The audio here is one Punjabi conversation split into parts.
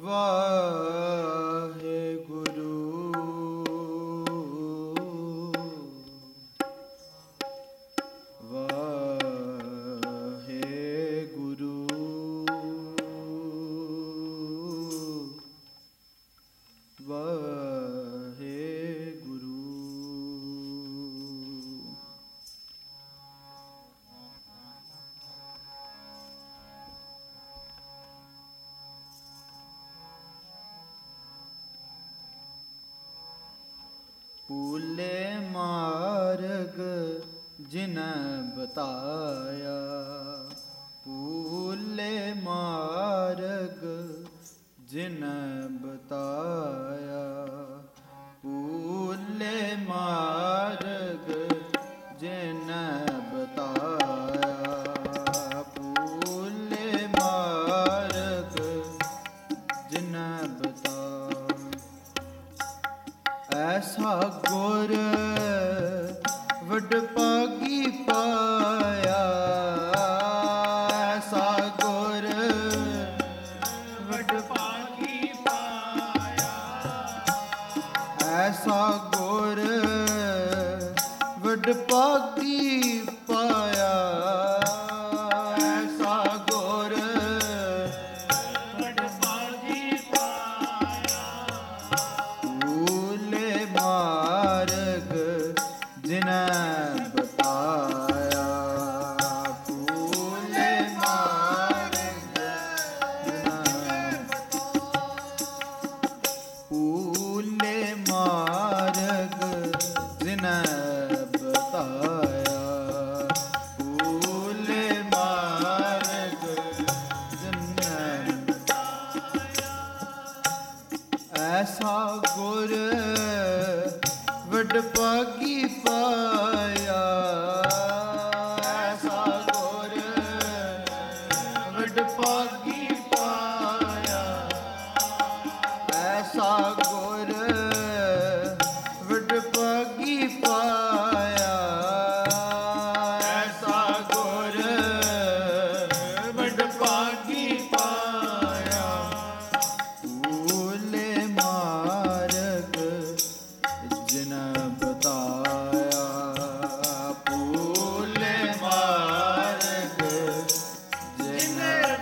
va ਨ ਬਤਾਇਆ। ਪੂਲੇ ਜਿਨ ਬਤਾਇਆ। ਪੂਲੇ ਮਾਰਗ ਜਿਨ ਬਤਾਇਆ। ਪੂਲੇ ਮਾਰਗ ਜਿਨ ਬਤਾਇਆ। ਐਸਾ ਗੁਰ ਵੱਡ ਪਾ ਵਡਭਾਗੀ ਐਸਾ ਗੁਰ ਵਡਭਾਗੀ ਪਾਇਆ।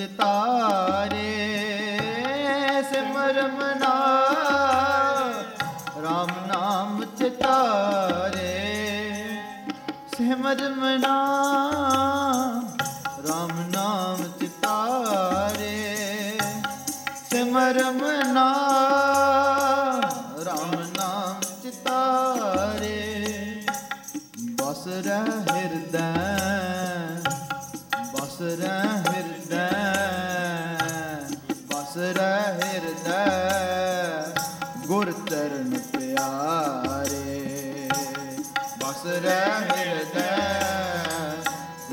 ਚਿਤਾਰੇ ਸਿਮਰ ਮਨਾ। ਨਾਮ ਚਿਤਾਰੇ ਸਿਮਰ ਮਨਾ। RAM ਨਾਮ ਚਿਤਾਰੇ ਸਿਮਰ ਮਨਾ। ਦਾ ਹਿਰਦੈ ਗੁਰ ਚਰਨ ਪਿਆਰੇ। ਬਸ ਰਹਿ ਹਿਰਦੈ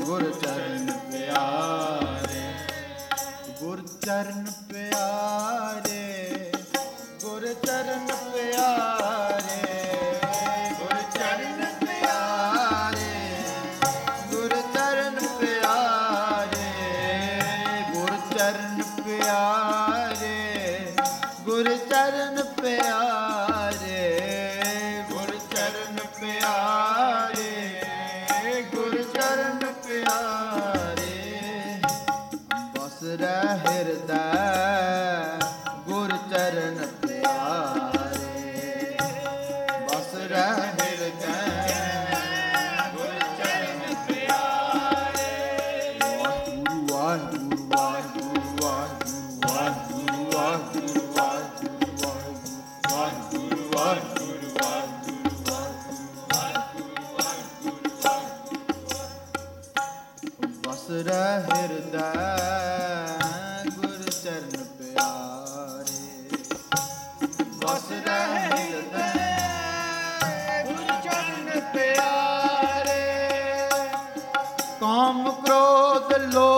ਗੁਰ ਚਰਨ ਪਿਆਰੇ ਗੁਰ ਚਰਨ ਕਾਮ ਕ੍ਰੋਧ ਲੋ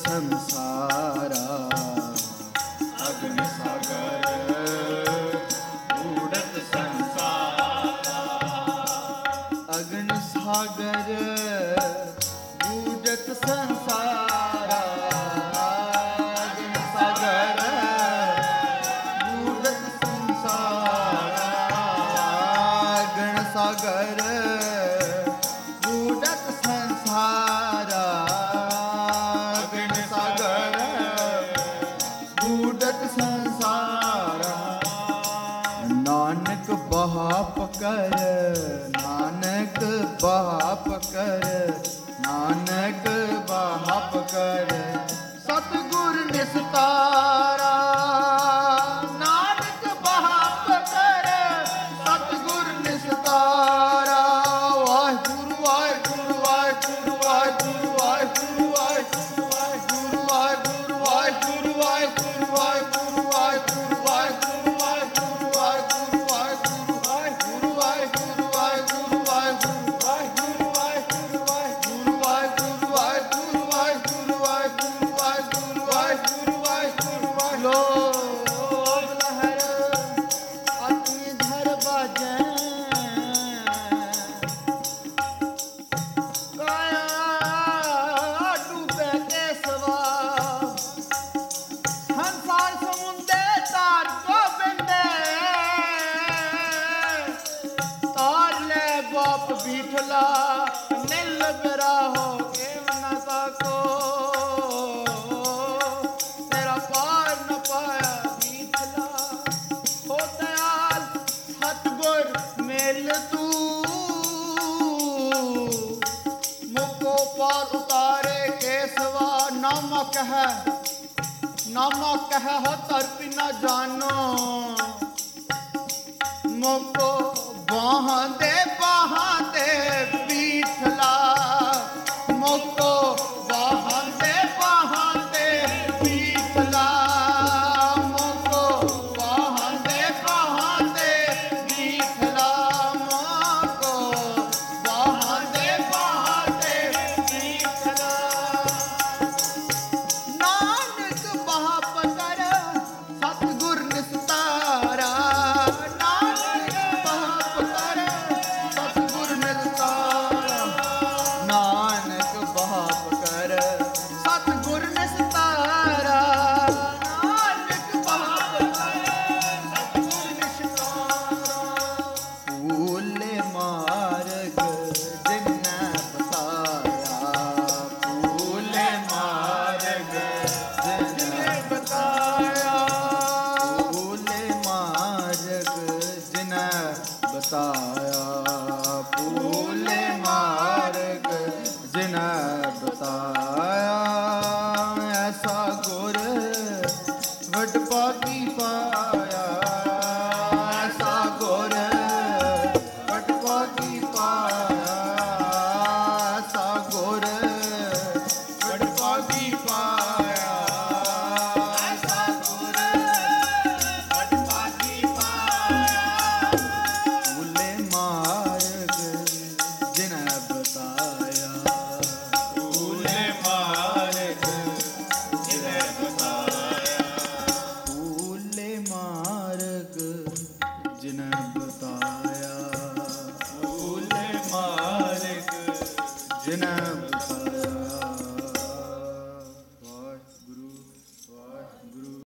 ਸੰਸਾਰਾ। ਅਗਨ ਸਾਗਰ ਅਗਨ ਸਾਗਰ ਊੜਤ ਸੰਸਾਰਾ ਸਾਗਰ ਊੜਤ ਸੰਸਾਰਾ। ਅਗਨ ਸਾਗਰ ਬਾਪ ਕਰ ਨਾਨਕ ਬਹਾਪ ਕਰ। ਕਹਿ ਨਾਮਾ ਕਹਿ ਧਰਤੀ ਨਾ ਜਾਣੋ ਮੋਕੋ ਬਾਹਾਂ ਦੇ ਬਾਹਾਂ ਦੇ